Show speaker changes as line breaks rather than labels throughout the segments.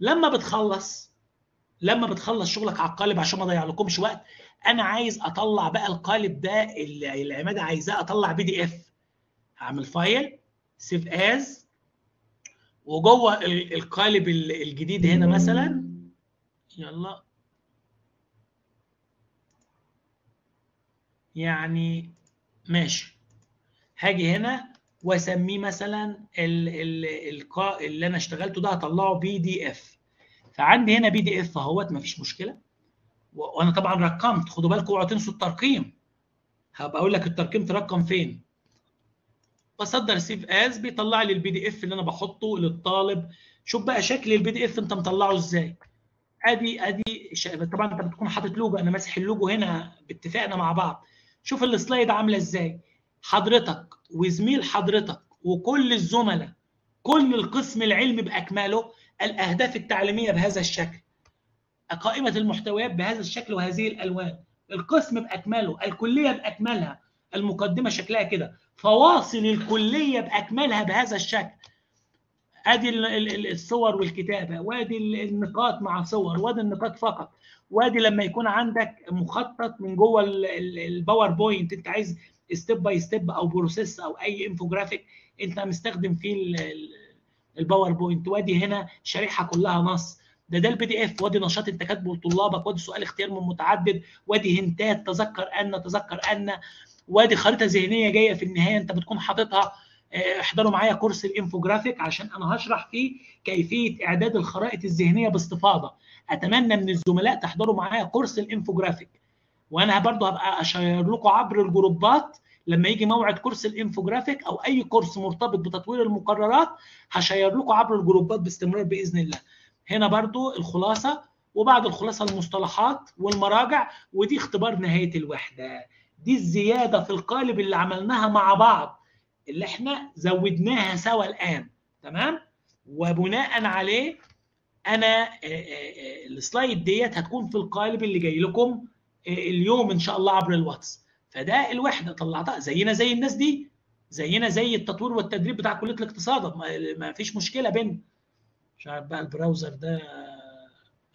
لما بتخلص لما بتخلص شغلك على القالب عشان ما اضيع لكمش وقت أنا عايز أطلع بقى القالب ده اللي العمادة عايزاه أطلع PDF. هعمل file save as وجوه القالب الجديد هنا مثلا. يلا. يعني ماشي. هاجي هنا. واسميه مثلا ال ال القاء اللي أنا اشتغلته ده هطلعه PDF فعندي هنا PDF اهوت مفيش مشكلة. وأنا طبعا رقمت خدوا بالكم اوعوا تنسوا الترقيم. هبقى أقول لك الترقيم ترقم فين. بصدر save as بيطلع لي ال PDF اللي أنا بحطه للطالب. شوف بقى شكل ال PDF أنت مطلعه إزاي. أدي أدي طبعا أنت بتكون حاطط لوجو أنا ماسح اللوجو هنا باتفاقنا مع بعض. شوف السلايد عاملة إزاي. حضرتك وزميل حضرتك وكل الزملاء كل القسم العلمي بأكمله الأهداف التعليمية بهذا الشكل. قائمة المحتويات بهذا الشكل وهذه الألوان. القسم بأكمله الكلية بأكملها المقدمة شكلها كده. فواصل الكلية بأكملها بهذا الشكل. أدي الصور والكتابة وأدي النقاط مع صور وأدي النقاط فقط. وأدي لما يكون عندك مخطط من جوه الباوربوينت أنت عايز step by step أو process أو اي انفوجرافيك انت مستخدم فيه الباوربوينت وادي هنا شريحة كلها نص. ده ده ال PDF وادي نشاط انت كاتبه لطلابك. وادي سؤال اختيار من متعدد. وادي hintات. تذكر أن تذكر أن. وادي خريطة ذهنية جاية في النهاية انت بتكون حاططها. احضروا معايا course ال infographic عشان أنا هشرح فيه كيفية إعداد الخرائط الذهنية باستفاضة. أتمنى من الزملاء تحضروا معايا course ال infographic وأنا برضو هبقى أشير لكم عبر الجروبات لما يجي موعد course ال infographic أو أي course مرتبط بتطوير المقررات هشير لكم عبر الجروبات باستمرار بإذن الله. هنا برضو الخلاصة وبعد الخلاصة المصطلحات والمراجع ودي اختبار نهاية الوحدة. دي الزيادة في القالب اللي عملناها مع بعض اللي إحنا زودناها سوا الآن. تمام؟ وبناء عليه أنا ال slide ديت هتكون في القالب اللي جاي لكم اليوم إن شاء الله عبر الواتس. فده الوحدة طلعتها. زينا زي الناس دي زينا زي التطوير والتدريب بتاع كلية الاقتصاد. ما فيش مشكلة بين مش عارف بقى ال browser ده.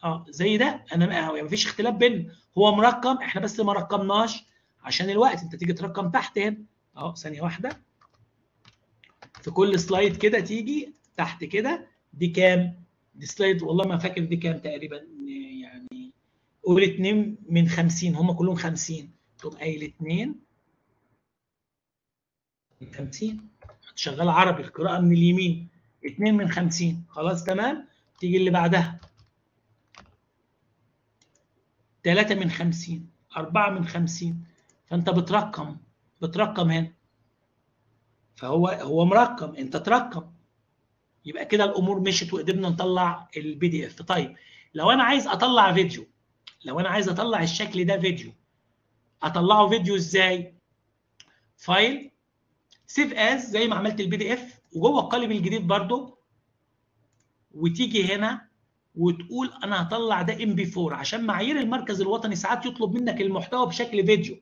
آه زي ده. أنا ما فيش اختلاف بين هو مرقم إحنا بس ما رقمناش. عشان الوقت أنت تيجي ترقم تحت هنا اهو ثانية واحدة. في كل سلايد كده تيجي تحت كده. دي كام؟ دي سلايد والله ما فاكر دي كام تقريبا. يعني قول 2 من 50 هم كلهم 50 تقوم قايل 2 من 50 شغال عربي القراءة من اليمين. 2 من 50 خلاص تمام؟ تيجي اللي بعدها. 3 من 50 4 من 50 فأنت بترقم. بترقم هنا. فهو هو مرقم. أنت ترقم. يبقى كده الأمور مشت وقدرنا نطلع ال PDF طيب لو أنا عايز أطلع فيديو لو أنا عايز أطلع الشكل ده فيديو أطلعه فيديو إزاي؟ file save as زي ما عملت ال PDF وجوه القالب الجديد برضو. وتيجي هنا وتقول أنا هطلع ده MP 4 عشان معايير المركز الوطني ساعات يطلب منك المحتوى بشكل فيديو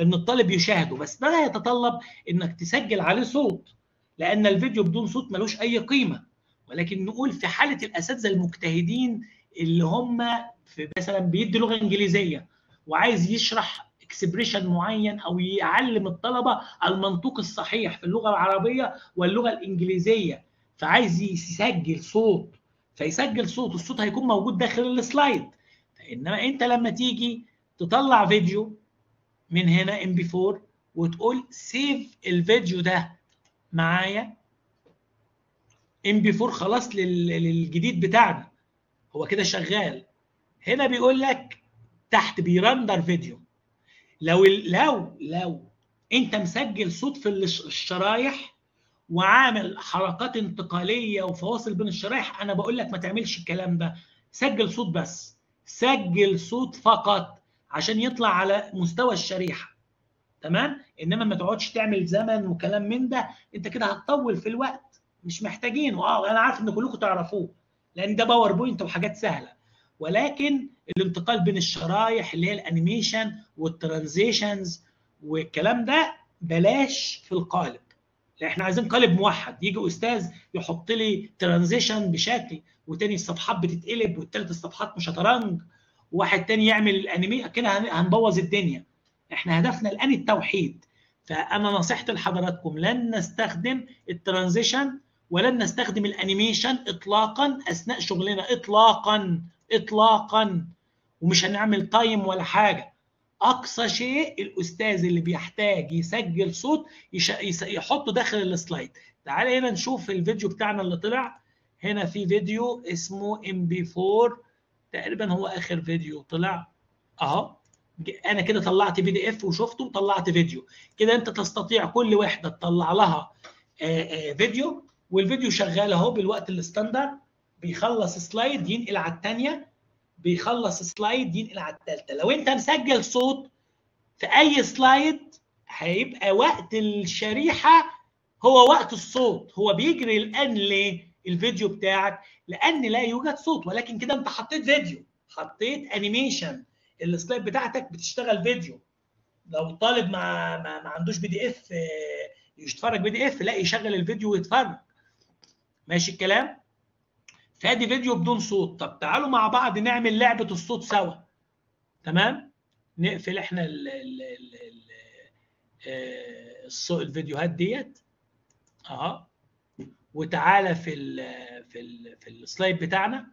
ان الطالب يشاهده بس ده يتطلب إنك تسجل عليه صوت لأن الفيديو بدون صوت ملوش أي قيمة. ولكن نقول في حالة الأساتذة المجتهدين اللي هم في مثلا بيدي لغة إنجليزية وعايز يشرح expression معين أو يعلم الطلبة المنطوق الصحيح في اللغة العربية واللغة الإنجليزية. فعايز يسجل صوت. فيسجل صوت الصوت هيكون موجود داخل ال slide. إنما أنت لما تيجي تطلع فيديو من هنا MP 4 وتقول save الفيديو ده معايا MP 4 خلاص للجديد بتاعنا. هو كده شغال. هنا بيقول لك تحت بي render فيديو. لو لو لو انت مسجل صوت في الشرايح وعامل حركات انتقالية وفواصل بين الشرايح أنا بقول لك ما تعملش الكلام ده. سجل صوت بس. سجل صوت فقط عشان يطلع على مستوى الشريحة. تمام؟ إنما ما تقعدش تعمل زمن وكلام من ده. أنت كده هتطول في الوقت. مش محتاجينه آه أنا عارف إن كلكم تعرفوه. لأن ده باوربوينت وحاجات سهلة. ولكن الانتقال بين الشرايح اللي هي ال animation وال transitions والكلام ده بلاش في القالب. إحنا عايزين قالب موحد. يجي أستاذ يحط لي transition بشكل وتاني الصفحات بتتقلب والتالت الصفحات شطرنج وواحد تاني يعمل ال animation كده هنبوظ الدنيا. إحنا هدفنا الآن التوحيد. فأنا نصيحتي لحضراتكم لن نستخدم ال transition ولن نستخدم ال animation اطلاقا أثناء شغلنا اطلاقا. اطلاقا ومش هنعمل time ولا حاجة. أقصى شيء الأستاذ اللي بيحتاج يسجل صوت يش... يس... يحطه داخل ال slide. تعال هنا نشوف الفيديو بتاعنا اللي طلع. هنا في فيديو اسمه MP 4 تقريبا هو آخر فيديو طلع. أهو. أنا كده طلعت PDF وشفته وطلعت فيديو. كده أنت تستطيع كل وحده تطلع لها فيديو والفيديو شغال أهو بالوقت ال standard بيخلص slide ينقل على الثانية بيخلص slide ينقل على الثالثه لو انت مسجل صوت في أي slide هيبقى وقت الشريحة هو وقت الصوت. هو بيجري الان ليه؟ الفيديو بتاعك. لأن لا يوجد صوت. ولكن كده انت حطيت فيديو. حطيت animation ال slide بتاعتك بتشتغل فيديو. لو طالب ما ما, ما عندوش بي دي إف يتفرج بي دي إف لا يشغل الفيديو ويتفرج. ماشي الكلام؟ فادي فيديو بدون صوت. طب تعالوا مع بعض نعمل لعبة الصوت سوا. تمام؟ نقفل إحنا ال ال ال ال الفيديوهات ديت. اهو. وتعالى في ال في ال في ال slide بتاعنا.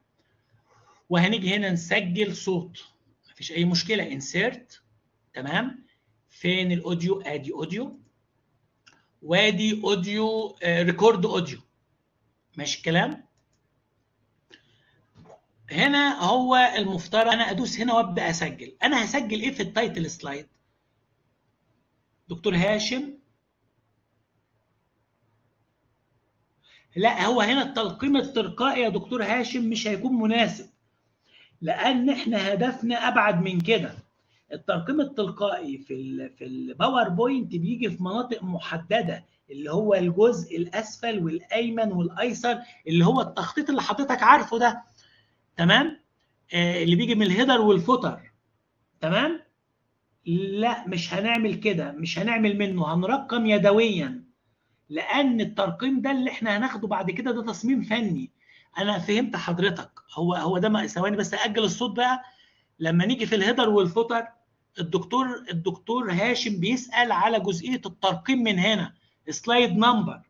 وهنيجي هنا نسجل صوت. مفيش أي مشكلة. insert تمام؟ فين ال audio؟ أدي audio. وادي audio record audio. ماشي الكلام؟ هنا هو المفترض أنا أدوس هنا وأبدأ أسجل. أنا هسجل إيه في ال title slide دكتور هاشم؟ لا هو هنا التلقيم التلقائي يا دكتور هاشم مش هيكون مناسب لأن إحنا هدفنا أبعد من كده. الترقيم التلقائي في ال في ال PowerPoint بيجي في مناطق محددة اللي هو الجزء الأسفل والأيمن والأيسر اللي هو التخطيط اللي حضرتك عارفه ده. تمام؟ آه اللي بيجي من ال header وال footer. تمام؟ لا مش هنعمل كده مش هنعمل منه هنرقم يدويا لأن الترقيم ده اللي إحنا هناخده بعد كده ده تصميم فني. أنا فهمت حضرتك. هو هو ده ثواني بس أجل الصوت بقى. لما نيجي في ال header وال footer الدكتور الدكتور هاشم بيسأل على جزئية الترقيم من هنا slide number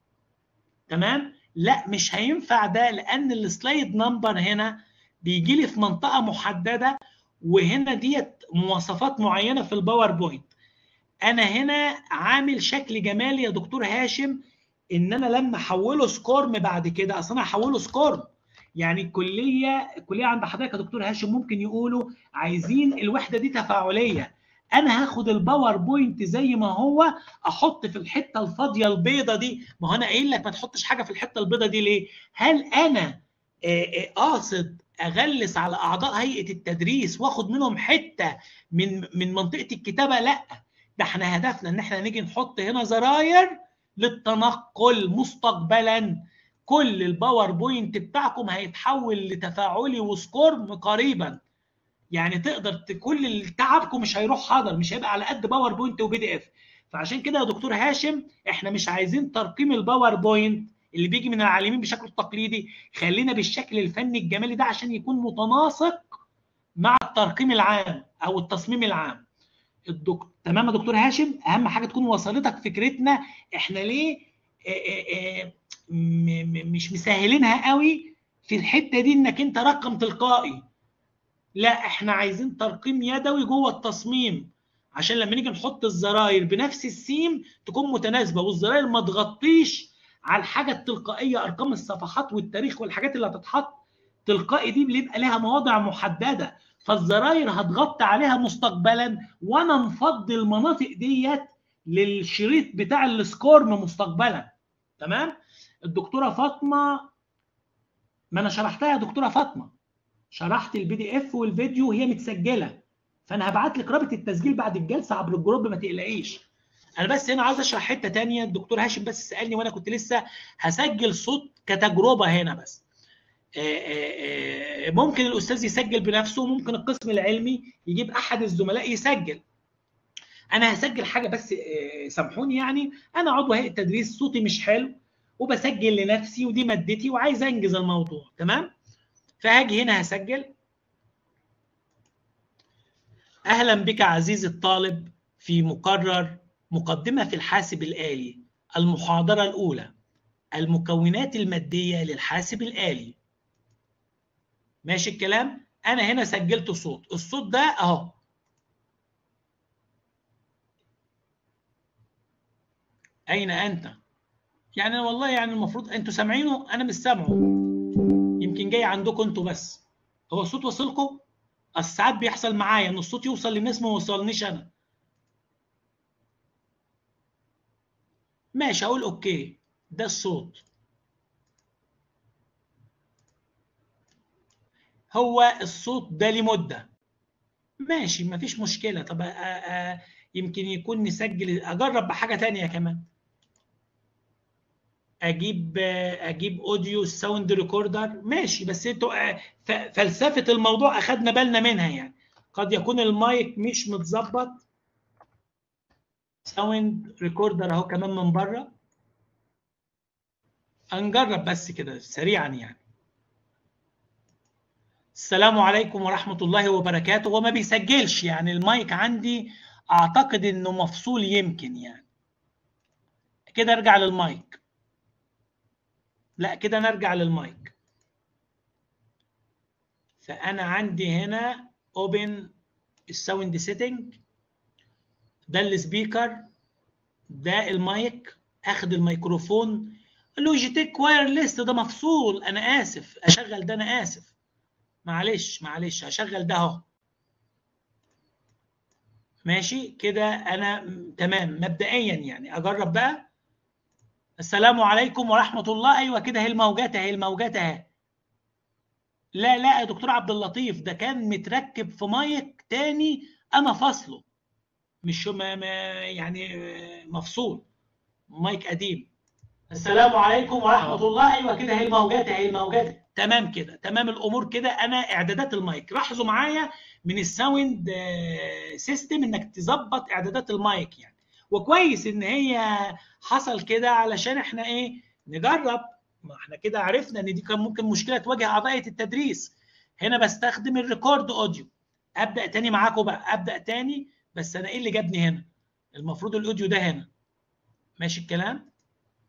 تمام؟ لا مش هينفع ده لأن ال slide number هنا بيجي لي في منطقة محددة وهنا ديت مواصفات معينة في ال PowerPoint أنا هنا عامل شكل جمالي يا دكتور هاشم إن أنا لما أحوله SCORM بعد كده أصل أنا هحوله SCORM يعني الكلية الكلية عند حضرتك يا دكتور هاشم ممكن يقولوا عايزين الوحدة دي تفاعلية. أنا هاخد الباوربوينت زي ما هو أحط في الحتة الفاضية البيضة دي. ما هو أنا قايل لك ما تحطش حاجة في الحتة البيضة دي ليه؟ هل أنا قاصد أغلس على أعضاء هيئة التدريس وأخد منهم حتة من من منطقة الكتابة. لا ده إحنا هدفنا إن إحنا نيجي نحط هنا زراير للتنقل مستقبلا. كل ال PowerPoint بتاعكم هيتحول لتفاعلي و SCORM قريبا. يعني تقدر كل تعبكم مش هيروح حاضر مش هيبقى على قد PowerPoint و PDF فعشان كده يا دكتور هاشم إحنا مش عايزين ترقيم ال PowerPoint اللي بيجي من العالمين بشكله التقليدي خلينا بالشكل الفني الجمالي ده عشان يكون متناسق مع الترقيم العام أو التصميم العام. الدك... تمام يا دكتور هاشم؟ أهم حاجة تكون وصلتك فكرتنا إحنا ليه. مش مسهلينها قوي في الحتة دي إنك أنت رقم تلقائي. لا إحنا عايزين ترقيم يدوي جوه التصميم. عشان لما نيجي نحط الزراير بنفس السيم تكون متناسبة والزراير ما تغطيش على الحاجة التلقائية أرقام الصفحات والتاريخ والحاجات اللي هتتحط. تلقائي دي بيبقى لها مواضع محددة فالزراير هتغطي عليها مستقبلا وأنا نفضي المناطق ديت للشريط بتاع ال SCORM مستقبلا. تمام؟ الدكتورة فاطمة ما أنا شرحتها يا دكتورة فاطمة. شرحت ال PDF والفيديو وهي متسجلة. فأنا هبعت لك رابط التسجيل بعد الجلسة عبر ال group ما تقلقيش. أنا بس هنا عاوز اشرح حتة ثانية الدكتور هاشم بس سألني وأنا كنت لسه هسجل صوت كتجربة هنا بس. ممكن الأستاذ يسجل بنفسه ممكن القسم العلمي يجيب أحد الزملاء يسجل. أنا هسجل حاجة بس سامحوني يعني. أنا عضو هيئة تدريس صوتي مش حلو وبسجل لنفسي ودي مادتي وعايز أنجز الموضوع. تمام؟ فهاجي هنا هسجل. أهلا بك عزيزي الطالب في مقرر. مقدمة في الحاسب الآلي. المحاضرة الأولى. المكونات المادية للحاسب الآلي. ماشي الكلام؟ أنا هنا سجلت صوت الصوت ده أهو. أين أنت؟ يعني والله يعني المفروض أنتوا سامعينه؟ أنا مش سامعه. يمكن جاي عندكم أنتوا بس. هو الصوت واصلكم أصل ساعات بيحصل معايا إن الصوت يوصل للناس ما يوصلنيش أنا. ماشي أقول okay. ده الصوت. هو الصوت ده لمدة. ماشي مفيش مشكلة. طب آآ آآ يمكن يكون نسجل. أجرب بحاجة تانية كمان. أجيب أجيب audio sound recorder. ماشي بس أنتوا فلسفة الموضوع أخدنا بالنا منها يعني. قد يكون المايك مش متظبط. sound recorder اهو كمان من بره. هنجرب بس كده سريعا يعني. السلام عليكم ورحمة الله وبركاته. وما بيسجلش يعني المايك عندي أعتقد إنه مفصول يمكن يعني. كده أرجع للمايك. لا كده نرجع للمايك. فأنا عندي هنا open ال sound setting ده ال speaker ده المايك اخد الميكروفون. Logitech wireless ده مفصول. أنا آسف. أشغل ده أنا آسف. معلش معلش. هشغل ده أهو. ماشي؟ كده أنا تمام. مبدئيا يعني. أجرب بقى. السلام عليكم ورحمة الله. أيوه كده هي الموجات أهي الموجات أهي. لا لا يا دكتور عبد اللطيف. ده كان متركب في مايك تاني. أنا فاصله. مش ما يعني مفصول. مايك قديم. السلام عليكم ورحمة الله أيوه كده هي الموجات اهي الموجات. تمام كده. تمام الأمور كده. أنا إعدادات المايك. لاحظوا معايا من ال sound system إنك تظبط إعدادات المايك يعني. وكويس إن هي حصل كده علشان إحنا إيه؟ نجرب. ما إحنا كده عرفنا إن دي كان ممكن مشكلة تواجه اعضاء التدريس. هنا بستخدم ال record audio أبدأ تاني معاكم بقى. أبدأ تاني. بس أنا إيه اللي جابني هنا؟ المفروض ال audio ده هنا. ماشي الكلام؟